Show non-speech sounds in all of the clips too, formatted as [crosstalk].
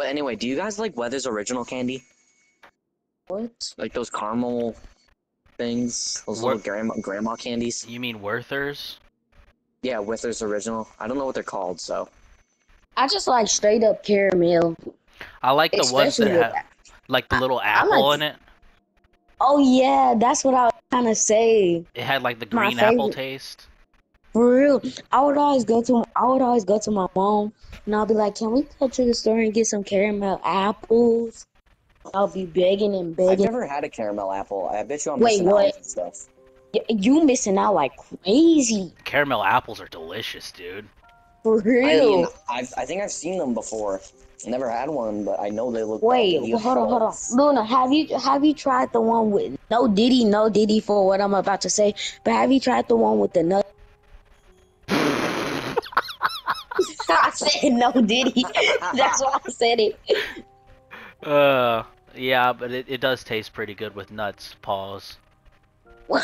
But anyway, do you guys like Weather's original candy? What? Like those caramel things, those little grandma grandma candies? You mean Werther's? Yeah, Weather's original. I don't know what they're called, so. I just like straight up caramel. I like the ones that with have like the little I apple like- in it. Oh yeah, that's what I was trying to say. It had like the green apple taste. For real, I would always go to I would always go to my mom and I'll be like, "Can we go to the store and get some caramel apples?" I'll be begging and begging. I've never had a caramel apple. I bet you I'm Wait, missing out what? on stuff. Y- You missing out like crazy. Caramel apples are delicious, dude. For real. I mean, I've, I think I've seen them before. Never had one, but I know they look. Wait, really hold on, hold on. Luna, have you have you tried the one with no Diddy, no Diddy for what I'm about to say, but have you tried the one with the nut? I said no Diddy. [laughs] That's why I said it. Uh, yeah, but it, it does taste pretty good with nuts. Pause. [laughs]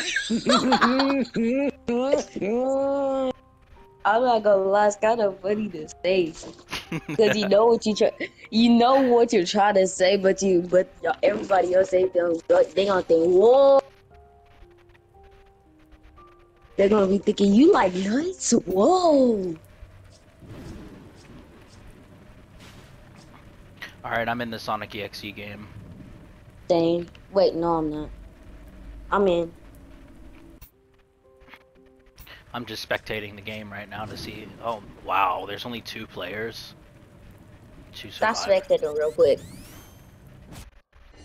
I'm not gonna lie, it's kind of funny to say because you know what you try, you know what you're trying to say, but you, but everybody else they don't, they gonna think, whoa. They're gonna be thinking you like nuts. Whoa. All right, I'm in the Sonic EXE game. Dang. Wait, no, I'm not. I'm in. I'm just spectating the game right now to see. Oh, wow, there's only two players. Two survivors. spectating real quick.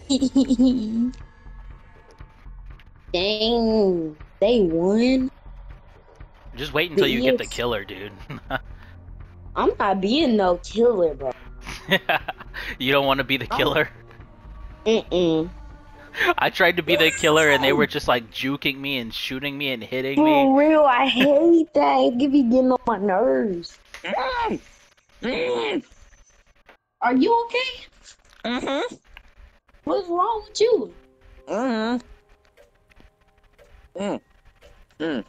[laughs] Dang. They won. Just wait until you get the killer, dude. [laughs] I'm not being no killer, bro. [laughs] you don't want to be the Oh. killer. Mm-mm. I tried to be the killer, and they were just like juking me and shooting me and hitting me. For real, I hate that. It be getting on my nerves. Are you okay? Mm-hmm. What's wrong with you? Mm-hmm. Mm. Mm.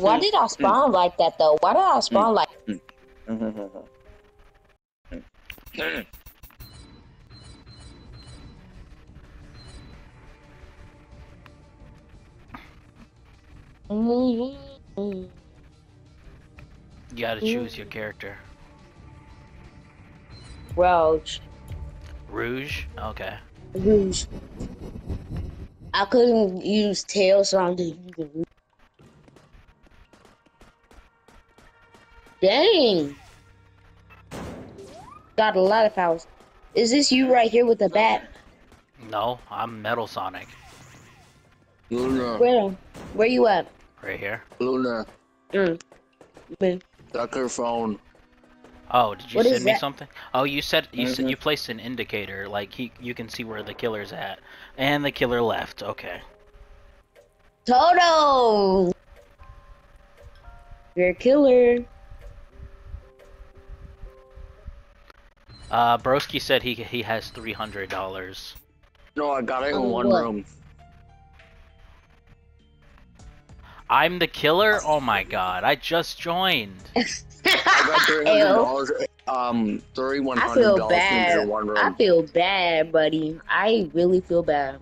Why did I spawn like that though? Why did I spawn like? Mm. Mm-hmm. You gotta choose your character. Roach, Rouge? Okay. Rouge. I couldn't use tail, so I'm just using. Dang. Got a lot of powers. Is this you right here with the bat? No, I'm Metal Sonic. Where? Where you at? Right here. Luna, Mm. Man. check her phone. Oh, did you What is send me that? something? Oh, you said you said Mhm. you placed an indicator, like he you can see where the killer's at, and the killer left. Okay. Toto! You're a killer. Uh, Broski said he he has three hundred dollars. No, I got it in Oh, one what? room. I'm the killer. Oh my god! I just joined. I got three hundred Ew. dollars. Um, three one I feel bad. one room. I feel bad, buddy. I really feel bad.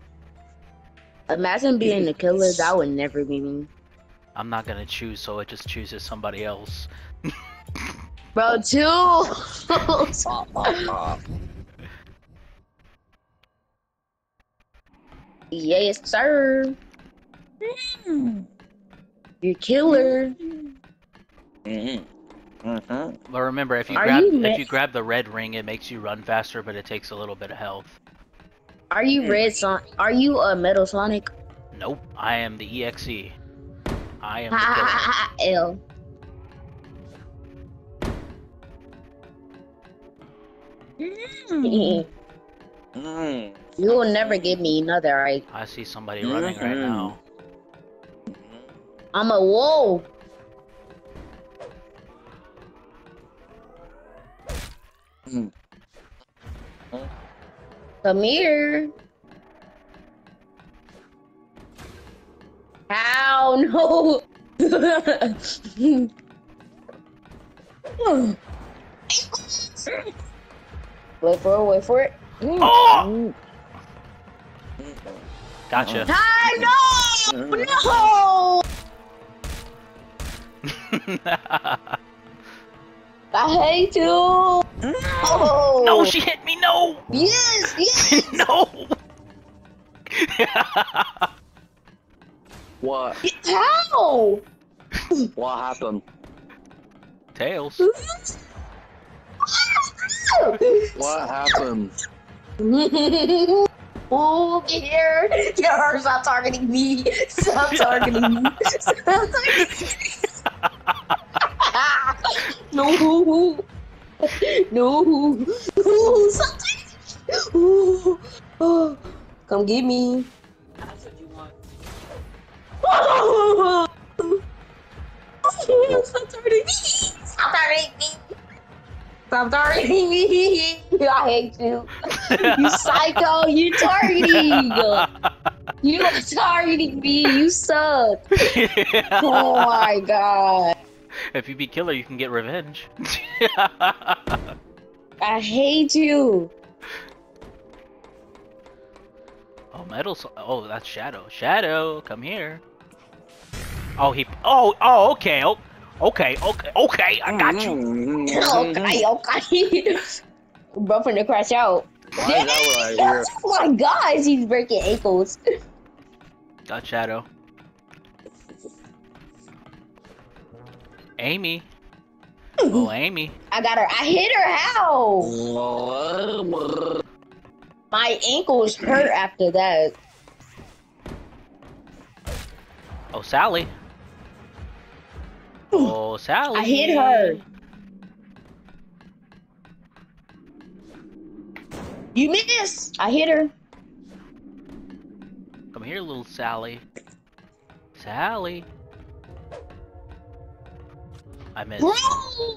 Imagine being the killer. That would never be me. I'm not gonna choose, so it just chooses somebody else. [laughs] Bro, two. yes, sir. You're killer. Mm-hmm. Mm-hmm. But remember, if you Are grab you if you grab the red ring, it makes you run faster, but it takes a little bit of health. Are you Red Son? Are you a Metal Sonic? Nope, I am the EXE. I am the. L. Mm. You will never give me another right. I see somebody running right Mhm. now. I'm a whoa. Mm. Come here. How [laughs] no? Wait for it, wait for it. Mm. Oh! Mm. Gotcha. Ah, no! No! [laughs] I hate you! Mm. Oh! no, she hit me. No. Yes, yes! [laughs] no. [laughs] What? How? What happened? Tails. What happened? Oh, here! You're stop targeting me! Stop targeting me! Stop targeting me! No! No! Targeting me! Oh, come get me! Stop targeting me! Stop targeting me! Stop targeting me! I hate you! You psycho! You targeting! You are targeting me! You suck! [laughs] Oh my god! if you beat Killer, you can get revenge. [laughs] I hate you! oh, metal's. Oh, that's Shadow. Shadow, come here. Oh, he. Oh, oh, okay. Oh, okay, okay, okay. I got you. Mm-hmm. [laughs] Okay, okay. Bro finna crash out. Why is that what I? Oh [laughs] my god, he's breaking ankles. Got Shadow. Amy. Oh, [laughs] Amy. I got her. I hit her. How? My ankles hurt after that. Oh, Sally. [laughs] Oh, Sally. I hit her. You missed. I hit her. Come here, little Sally. Sally. I missed.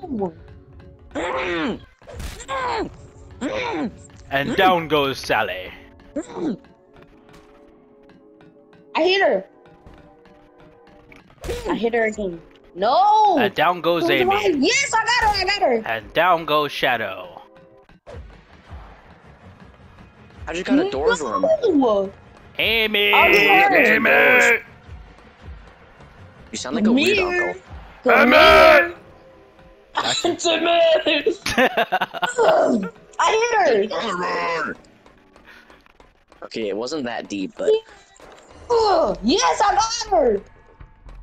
Bro! And down goes Sally. I hit her. I hit her again. No! And down goes Amy. Yes, I got her. I got her. And down goes Shadow. I just got a door for him. No! Amy! Oh, yeah. Amy! You sound like a weird Mirror. uncle. Come Amy! here. Timmy! I hit her. Okay, it wasn't that deep, but Ugh, [laughs] yes, I got her.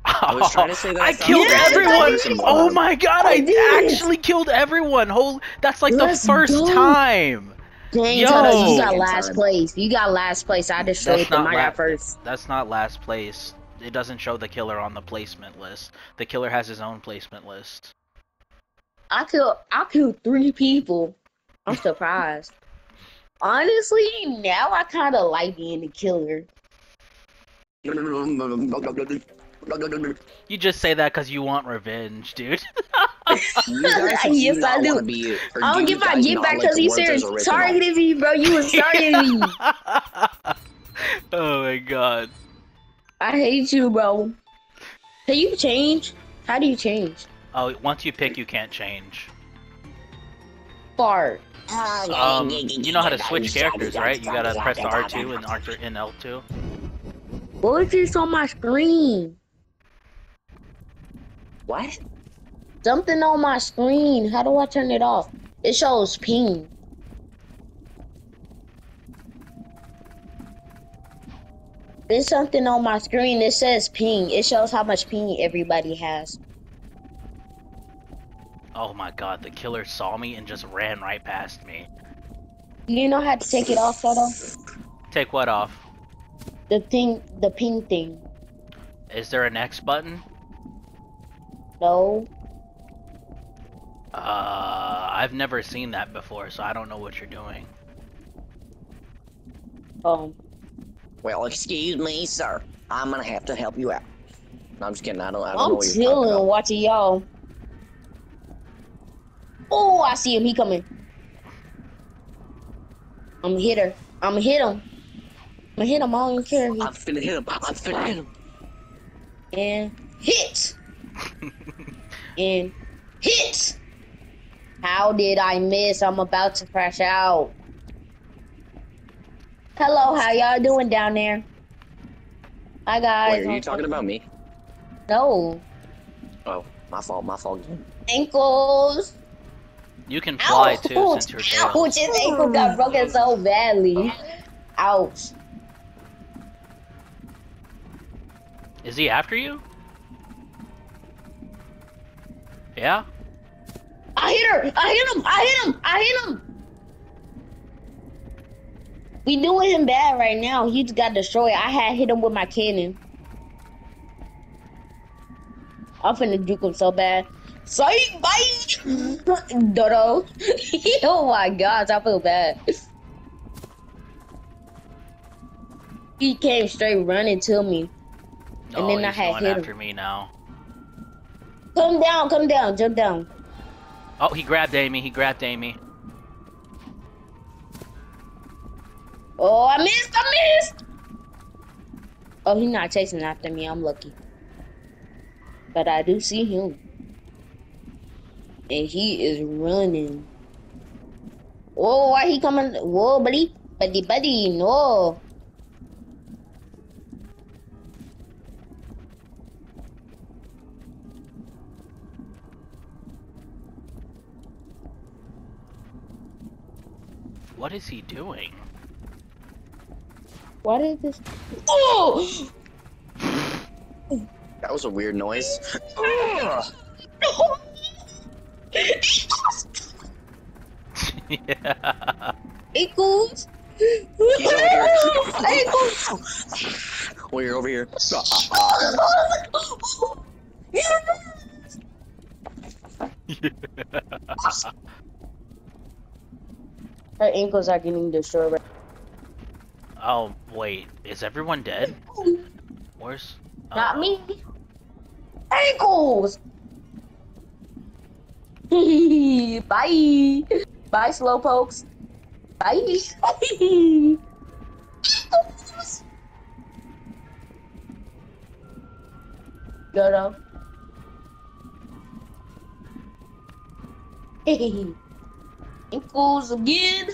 I was trying to say that. [laughs] I I killed Yes, everyone! I. Oh my god, I I, actually killed everyone! Whole that's like Let's the first go. time! Dang, Yo. Toto, you got last time. place. You got last place. I destroyed That's them. not I got first. That's not last place. It doesn't show the killer on the placement list. The killer has his own placement list. I killed. I killed three people. I'm surprised. [laughs] Honestly, now I kind of like being the killer. [laughs] You just say that because you want revenge, dude. You guys, [laughs] Yes, you I not do. wanna Be, or I do don't you get my guys get back like because the he words as serious original? targeted me, bro. You was targeting me. [laughs] oh my god. I hate you, bro. Can you change? How do you change? Oh, once you pick, you can't change. Fart. Um, you know how to switch characters, right? You gotta press the R2 and R3 and L2. What is this on my screen? What? Something on my screen. How do I turn it off? It shows ping. There's something on my screen. It says ping. It shows how much ping everybody has. Oh my god, the killer saw me and just ran right past me. You know how to take it off, Toto? Take what off? The thing, the ping thing. Is there an X button? No. Uh, I've never seen that before, so I don't know what you're doing. Um. Well, excuse me, sir. I'm gonna have to help you out. No, I'm just kidding. I don't. I don't know I'm what you're talking chilling, about. watching y'all. Oh, I see him. He coming. I'm gonna hit her. I'm gonna hit him. I'm gonna hit him. I don't care. I'm finna hit him. I'm finna hit him. and hit [laughs] and hit. How did I miss? I'm about to crash out. Hello, how y'all doing down there? Hi guys. Wait, are you talking about me? No. Oh, my fault, my fault. Ankles. You can fly Ouch. too since you're tail. Ouch, his ankle got broken so badly. Ouch. Is he after you? Yeah? I hit her! I hit him! I hit him! I hit him! We doing him bad right now. He just got destroyed. I had hit him with my cannon. I'm finna juke him so bad. Psych, bye! [laughs] Dodo. [laughs] oh my gosh, I feel bad. He came straight running to me. And oh, then I had hit him. after me now. Come down, come down, jump down. Oh, he grabbed Amy. He grabbed Amy. Oh, I missed! I missed! Oh, he's not chasing after me. I'm lucky. But I do see him. And he is running. Oh, why he coming? Whoa, buddy. Buddy, buddy, no. What is he doing? What is this? Oh! [gasps] That was a weird noise. [laughs] yeah. Ankles! He's over. Ankles! Well, you're over here. [laughs] [laughs] Her ankles are getting destroyed. right- oh, wait. Is everyone dead? Where's... Not me. Ankles. [laughs] Bye. Bye, slow slowpokes. Bye. Ankles. Dodo. Hey. Ankles again.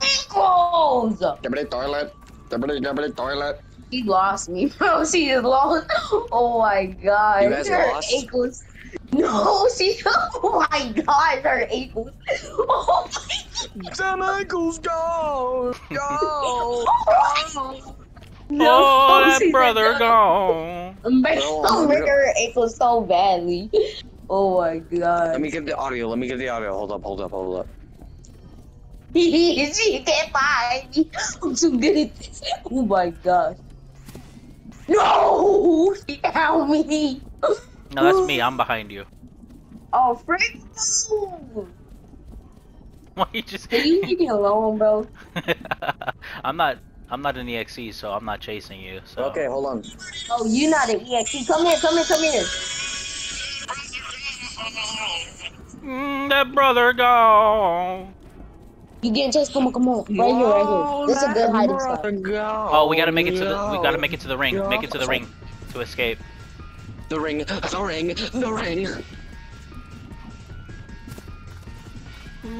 Ankles. Everybody toilet. Everybody, everybody toilet. She lost me, [laughs] bro. She is lost. Oh my god. You guys her lost? ankles. No, [laughs] she. Oh my god, her ankles. Oh my. god. Them ankles go, go. No, oh, that brother gone. not. I'm I'm breaking her ankles so badly. Oh my god. Let me get the audio. Let me get the audio. Hold up, hold up, hold up. She can't find me. I'm so good at this. Oh my god. No! She found me. No, that's me. I'm behind you. Oh, frick. no. [laughs] Why you just... Can you leave me alone, bro? [laughs] I'm not... I'm not an EXE, so I'm not chasing you, so... Okay, hold on. Oh, you're not an EXE. Come here, come here, come here. Mm, that brother gone. You getting chased? Come on, come on. Right here, right here. Oh, this is a good hiding spot. Oh, we gotta make it to the... We gotta make it to the ring. Make it to the ring to escape. The ring, the ring, the ring.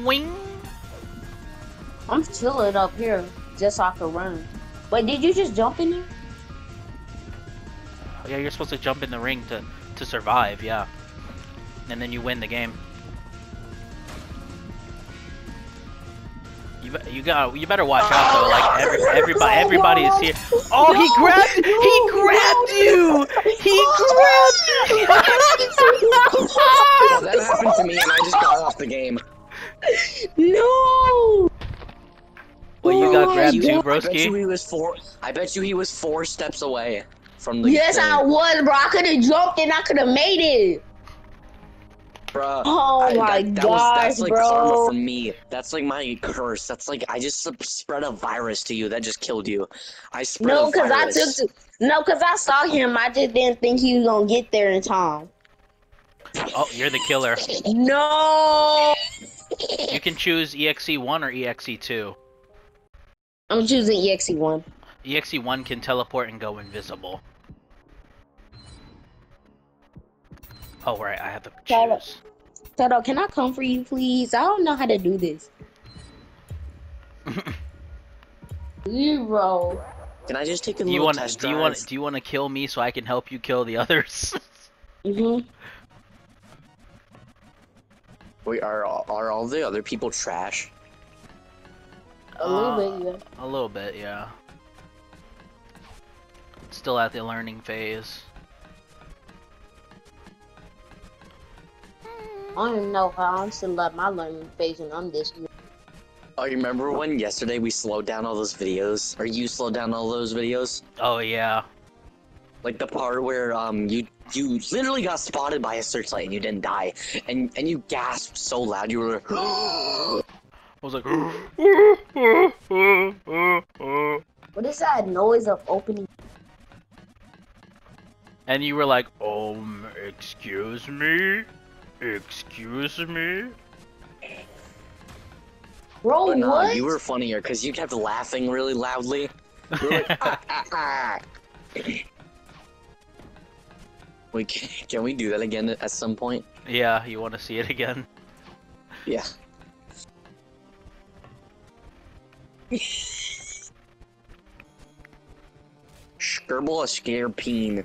Wing. I'm chilling up here just so I can run. Wait, did you just jump in there? Yeah, you're supposed to jump in the ring to to survive. Yeah. And then you win the game. You, be- you got you better watch out though. Like every, everybody everybody is here. Oh, he grabbed he grabbed you. He Yeah, [laughs] that happened to me, and I just got off the game. No! Well, you got Oh grabbed my too, I bet you he was four. I bet you he was four steps away from the. Yes, thing. I was, bro. I could have jumped and I could have made it. Bruh, Oh I- my that, that was, that's gosh, like karma for me. That's like my curse. That's like I just spread a virus to you that just killed you. I spread No, a because I virus. took. No, because I saw him. I just didn't think he was gonna get there in time. Oh, you're the killer. No. You can choose EXE1 or EXE2. I'm choosing EXE one. EXE1 can teleport and go invisible. Oh right, I have to Tele- choose. Toto, can I come for you, please? I don't know how to do this. [laughs] Zero. Can I just take a Do you little want? test Do you drive? want? Do you want to kill me so I can help you kill the others? [laughs] Mm-hmm. Wait, are are all the other people trash? A little Uh, bit, yeah. A little bit, yeah. Still at the learning phase. I don't even know how I'm still at my learning phase and I'm this. Oh, you remember when yesterday we slowed down all those videos? Or you slowed down all those videos? Oh yeah. Like the part where um you you literally got spotted by a searchlight and you didn't die, and and you gasped so loud you were. [gasps] I was like. [gasps] What is that noise of opening? and you were like, um, excuse me, excuse me. Bro, But nah, what? you were funnier because you kept laughing really loudly. You were like, ah, ah, ah. Wait, can, can we do that again at some point? Yeah, you want to see it again? Yeah. [laughs] Scribble a scare peen.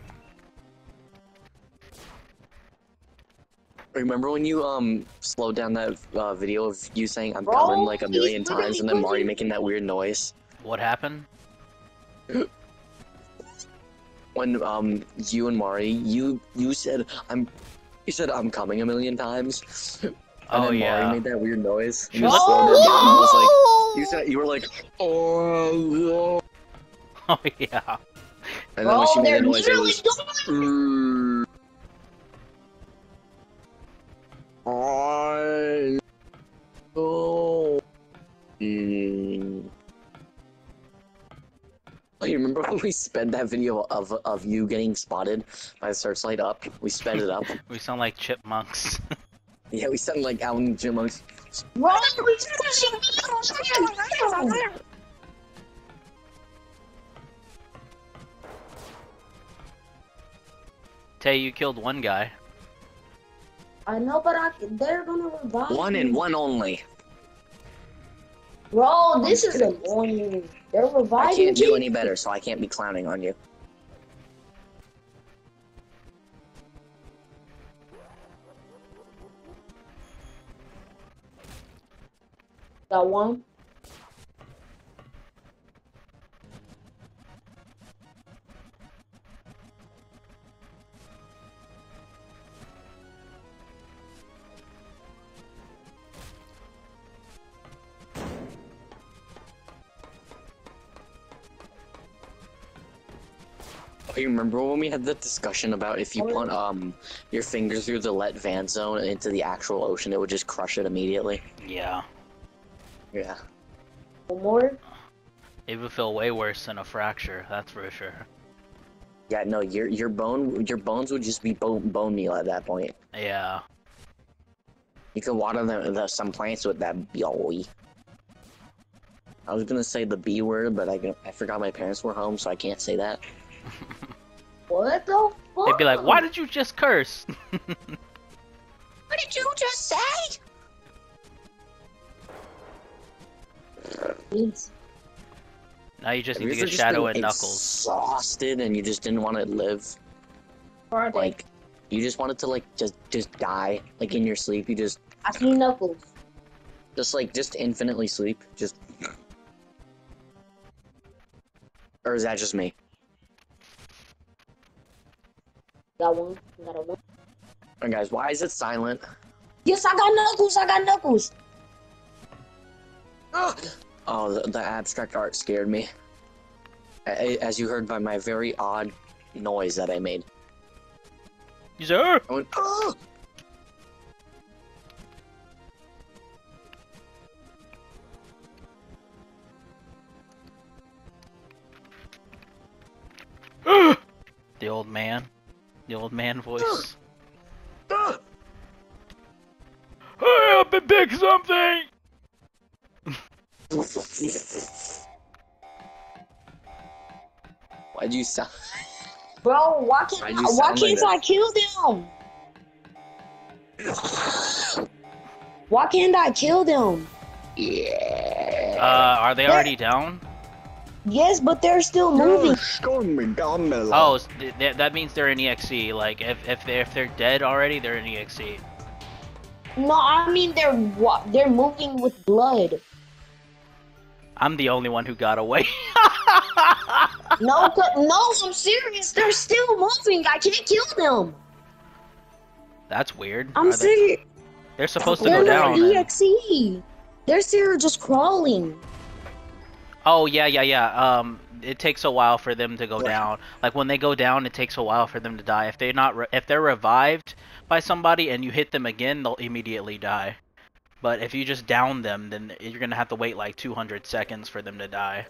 Remember when you um slowed down that uh, video of you saying "I'm Bro, coming" like a million times, and then Mario making that weird noise? What happened? [laughs] When um you and Mari, you you said I'm, you said I'm coming a million times. And Oh, then yeah. Mari made that weird noise. She You was just like- down and was like, you said you were like, oh, Oh [laughs] yeah. and then when she Bro, made they're noise, it literally was. I know. Oh, you remember when we sped that video of of you getting spotted by the searchlight up? We sped it up. [laughs] We sound like chipmunks. [laughs] yeah, we sound like Alan Chipmunks. Bro, we Tay, you killed one guy. I know, but I, they're gonna revive One me. and one only. Bro, this is annoying. They're I reviving can't do me. any better, so I can't be clowning on you. Got one. You remember when we had the discussion about if you Oh, put um your finger through the let van zone into the actual ocean, it would just crush it immediately? Yeah. Yeah. One more. It would feel way worse than a fracture, that's for sure. Yeah, no, your your bone your bones would just be bone, bone meal at that point. Yeah. You could water the, the some plants with that boy. I was gonna say the B word, but I I forgot my parents were home, so I can't say that. [laughs] What the fuck? They'd be like, why did you just curse? [laughs] What did you just say? Jeez. now you just Have need you to ever get just Shadow been and Knuckles. Exhausted, and you just didn't want to live. Friday. Like, you just wanted to like just just die, like in your sleep. You just I see Knuckles. just like just infinitely sleep. Just. [laughs] Or is that just me? Got one. Got a one. And guys, why is it silent? Yes, I got Knuckles. I got Knuckles. Ah! Oh, the, the abstract art scared me. A- a- As you heard by my very odd noise that I made. You say, "Oh!" I went, "Oh!" Old man voice. Hurry up and pick something! [laughs] Why'd you sound? Bro, why can't Why'd I, you why sound like can't I kill them? Why can't I kill them? Yeah. Uh, are they already down? Yes, but they're still moving. Oh, th- th- that means they're in EXE. Like, if if they if they're dead already, they're in EXE. No, I mean they're wa- they're moving with blood. I'm the only one who got away. [laughs] No, but- no, I'm serious. They're still moving. I can't kill them. That's weird. I'm Are they- serious. They're supposed to They're go not down. then. EXE. They're still just crawling. Oh yeah, yeah, yeah. Um, it takes a while for them to go down. Like when they go down, it takes a while for them to die. If they're not, re- if they're revived by somebody and you hit them again, they'll immediately die. But if you just down them, then you're gonna have to wait like 200 seconds for them to die.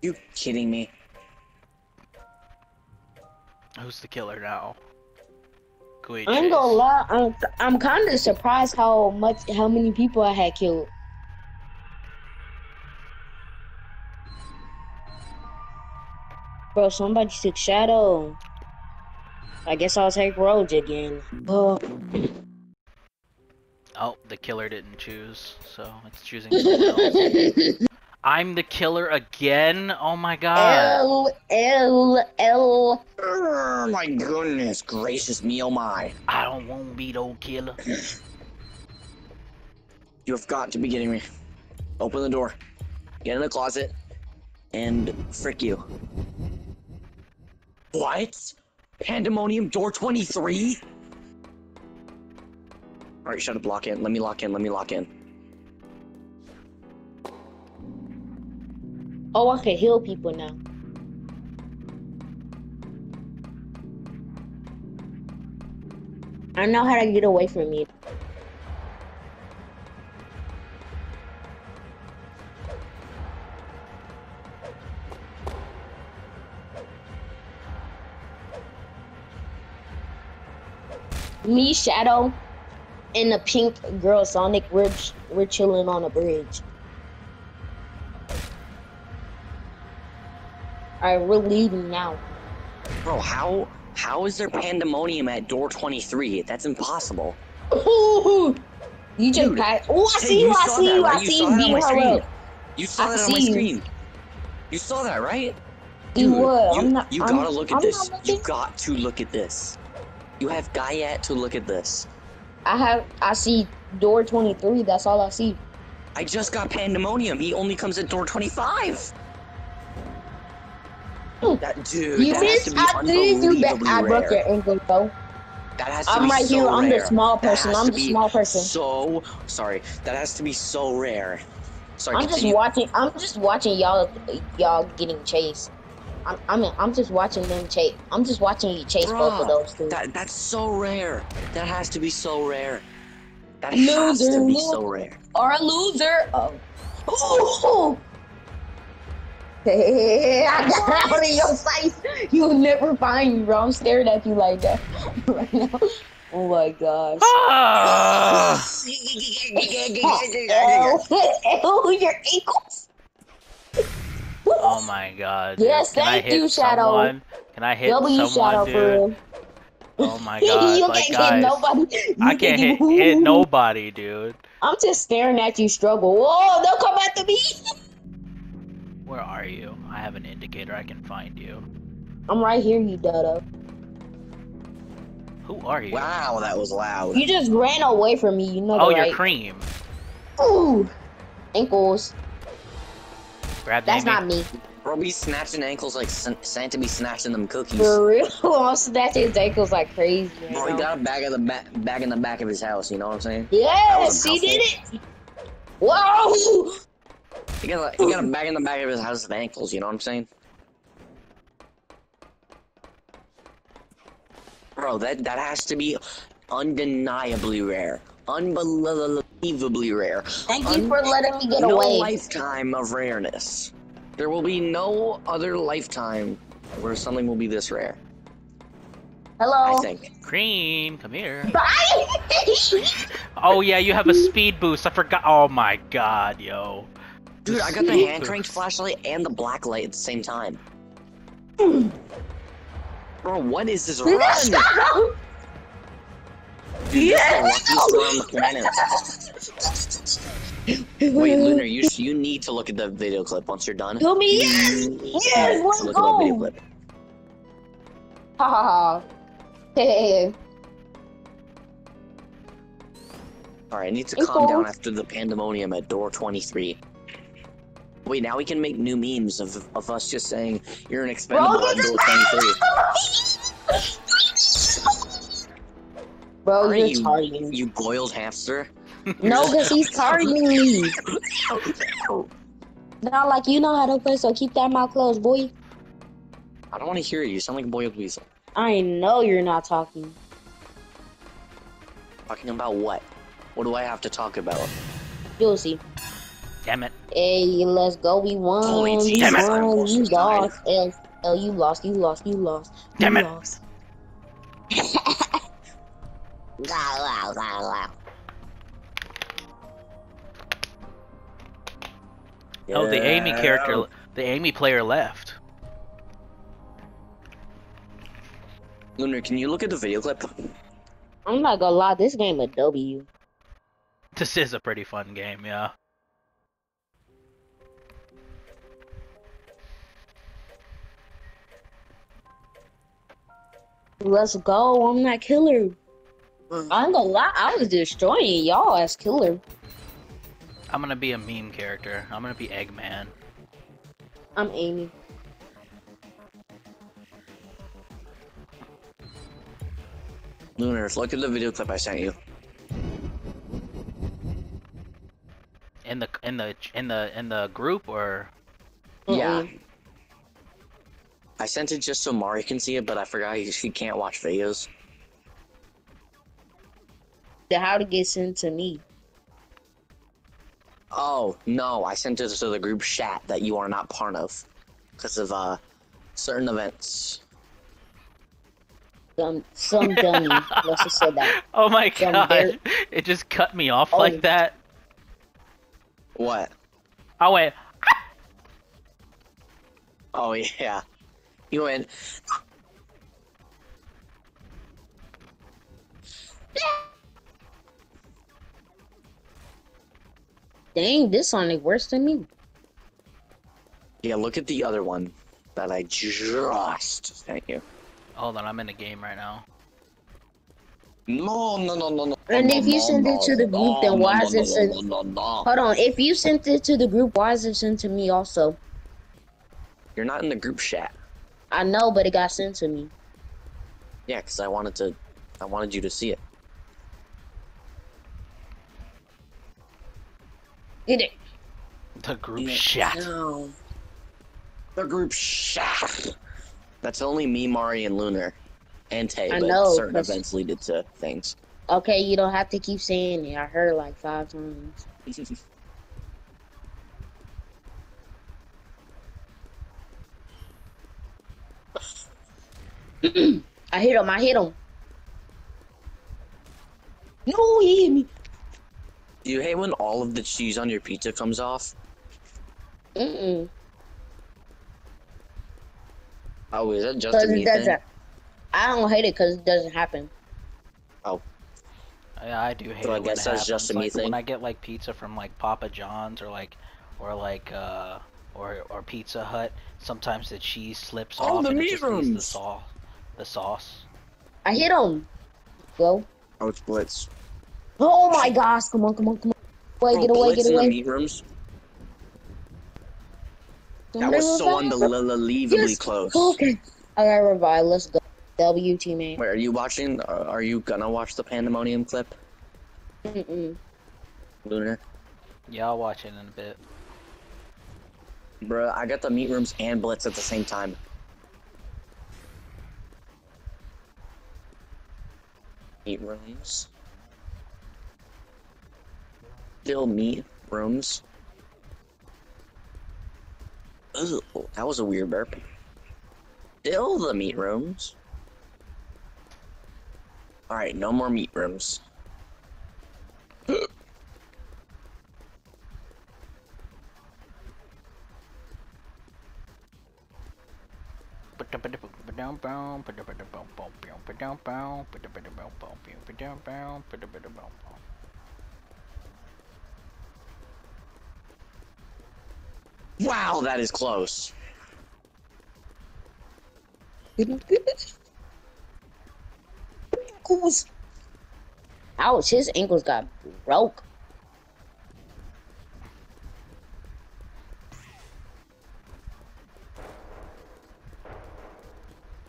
You kidding me? Who's the killer now? Guiche. I ain't gonna lie. I'm I'm kind of surprised how much how many people I had killed. Bro, somebody took Shadow. I guess I'll take Roach again. Oh, Oh, the killer didn't choose, so it's choosing someone else. [laughs] I'm the killer again. Oh my god. L L L. Oh my goodness gracious me, oh my. I don't want to be no killer. [clears throat] You have got to be kidding me. Open the door. Get in the closet. And frick you. What? Pandemonium door 23? Alright, shut up, lock in. Let me lock in, let me lock in. Oh, I can heal people now. I don't know how to get away from you. Me, Shadow, and the pink girl Sonic, we're we're chilling on a bridge. Alright, we're leaving now. Bro, how how is there pandemonium at door 23? That's impossible. Ooh, [laughs] you just Dude, passed. Oh, I Hey, see you. I see that, you. I right? see saw you. that Beat on my her up. You saw I that on my you. screen. You saw that, right? You would. You, I'm not. you I'm, gotta look at I'm this. You got to look at this. You have Gaiat to look at this. I have. I see door 23. That's all I see. I just got Pandemonium. He only comes at door 25. Hmm. That dude, You that missed. I did do that. I broke your ankle, though. That has to I'm be right so here. I'm the small person. I'm the small person. So sorry. That has to be so rare. Sorry. I'm just watching. I'm just watching y'all. Y'all getting chased. I'm. I'm. I'm just watching them chase. I'm just watching you chase both of those two. That that's so rare. That has to be so rare. That Loser, has to be loser. so rare. or a loser. Oh. Ooh. [laughs] Hey, I got out of your sight. You'll never find me, bro. I'm staring at you like that [laughs] right now. Oh my gosh. Ah! [laughs] Ew, your ankles. Oh my god. dude. Yes, Can I thank hit you, Shadow. someone? Can I hit W someone, shadow dude? for. Oh my [laughs] god. you like can't guys. hit nobody. [laughs] You I can't hit, hit nobody, dude. I'm just staring at you struggle. Whoa, don't come after me. Where are you? I have an indicator I can find you. I'm right here, you dodo. Who are you? Wow, that was loud. You just ran away from me. You know Oh, that, you're right? cream. Ooh, ankles. Grab That's Amy. not me. Bro, be snatching ankles like Santa be snatching them cookies. For real, [laughs] I'm snatching his ankles like crazy. right Bro, he got a bag of the back, bag in the back of his house. You know what I'm saying? That Yes, he did it. Whoa! He got a, he got a bag in the back of his house of ankles. You know what I'm saying? Bro, that that has to be undeniably rare, unbelievably rare. Thank you for letting me get no away. lifetime of rareness. There will be no other lifetime where something will be this rare. Hello. I think. Cream, come here. [laughs] Bye. Oh yeah, you have a speed boost. I forgot. Oh my god, yo. Dude, I got the hand cranked flashlight and the black light at the same time. [clears throat] Bro, what is this run? Planet. Wait, Lunar, you you need to look at the video clip once you're done. Do me, You yes! Yes, let's look at the video go! clip. Ha ha ha. Hey, Alright, I need to Hey, calm down after the pandemonium at door 23. Wait, now we can make new memes of, of us just saying, you're an expendable Bro, at door 23. [laughs] Bro, Are you're you- targeting me. You boiled hamster? [laughs] No, because he's targeting me. Not like you know how to play, so keep that mouth closed, boy. I don't want to hear you. You sound like a boiled weasel. I know you're not talking. Talking about what? What do I have to talk about? You'll see. Damn it. Hey, let's go. We won. Holy we damn it. You Almost died. lost. L, L, you lost. You lost. You lost. You Damn it. lost. [laughs] Oh, the Amy character, the Amy player left. Lunar, can you look at the video clip? I'm not gonna lie. This game a W. This is a pretty fun game, yeah. Let's go. I'm that killer. I ain't gonna lie. I was destroying y'all as killer. I'm gonna be a meme character. I'm gonna be Eggman. I'm Amy. Lunar, look at the video clip I sent you. In the in the in the in the group or Yeah. Mm-mm. I sent it just so Mari can see it, but I forgot he, he can't watch videos. Then how to get sent to me? Oh, no, I sent it to the group chat that you are not part of. Because of, uh, certain events. Some some dummy. [laughs] Let's just say that. Oh my From god! there- It just cut me off Oh. like that. What? Oh wait. [laughs] Oh, yeah. You went, Dang, this Sonic worse than me. yeah, look at the other one that I just sent you. Hold on, I'm in a game right now. No, no, no, no, no. And no, if you no, send it to the group, then why is it sent-. Hold on. If you sent it to the group, why is it sent to me also? You're not in the group chat. I know, but it got sent to me. Yeah, because I wanted to, I wanted you to see it. Get it? The group Yeah, chat. No. The group shot. That's only me, Mari, and Lunar. And Tay, I but know, certain but- events lead to things. Okay, you don't have to keep saying it. I heard like five times. [laughs] [clears throat] I hit him. I hit him. No, he hit me. Do you hate when all of the cheese on your pizza comes off? Mm-mm. Oh, is that just Because a it me thing? doesn't. I don't hate it because it doesn't happen. Oh. Yeah, I do hate So I it when guess it that's just a me like, thing. When I get like pizza from like Papa John's or like, or like, uh, or or Pizza Hut, sometimes the cheese slips Oh, off the and it just leaves the sauce. The sauce. I hit him. Go. Oh, it's Blitz. Oh my gosh. Come on, come on, come on. Wait, Bro, get away, get away. meat rooms? That Somebody was so revive? unbelievably Yes. close. Okay. I got revived. Let's go. W teammate. Wait, are you watching? Are are you gonna watch the pandemonium clip, Mm-mm. Lunar? Yeah, I'll watch it in a bit. Bruh, I got the meat rooms and Blitz at the same time. Meat rooms. Still meat rooms. Ugh, that was a weird burp. Still the meat rooms. Alright, no more meat rooms. Wow, that is close. Ankles. Ouch, his ankles got broke.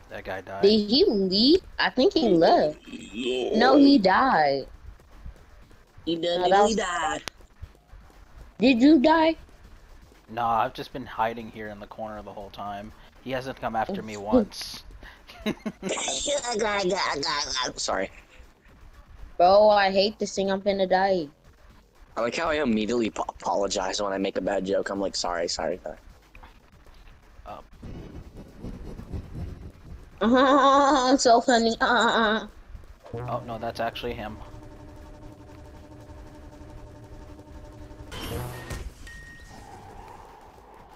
That guy died. Did he leave? I think he left. No, he died. He did. No, he died. Did you die? Nah, I've just been hiding here in the corner the whole time. He hasn't come after me [laughs] once. [laughs] [laughs] Sorry. Bro, I hate this thing. I'm finna die. I like how I immediately p- apologize when I make a bad joke. I'm like, sorry, sorry. sorry. Uh-huh, so funny. Uh-uh. oh no, that's actually him.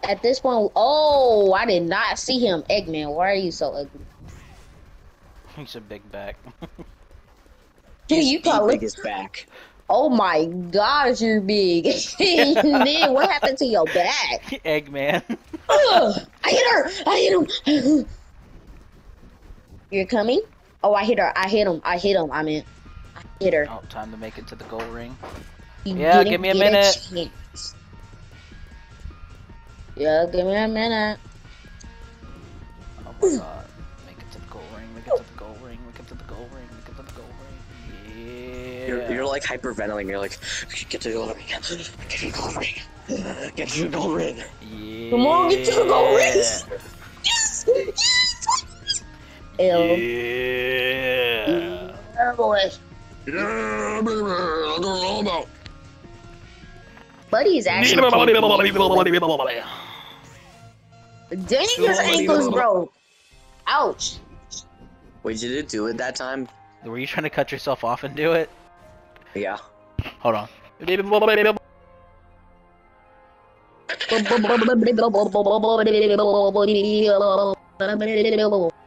At this point, oh, I did not see him. Eggman, why are you so ugly? He's a big back. Dude, [laughs] you the probably. biggest back. Oh my gosh, you're big. [laughs] then what happened to your back? [laughs] Eggman. Ugh, I hit her. I hit him. [sighs] You're coming? Oh, I hit her. I hit him. I hit him. I mean, I hit her. Oh, time to make it to the goal ring. You Yeah, give me a minute. chance. Yeah, give me a minute. Oh my god. Make it to the goal ring, make it to the goal ring, make it to the goal ring, make it to the goal ring. Yeah. You're, you're like hyperventilating. You're like, get to the goal ring. Get to the goal ring. Get to the goal ring. yeah. Come on, get to the goal ring. Yes! Yes! Ew. Yeah. Oh, boy. Yeah, baby, I don't know about. Buddy is actually. Dang, his ankles broke. Ouch. Wait, did it do it that time? Were you trying to cut yourself off and do it? Yeah. Hold on. [laughs]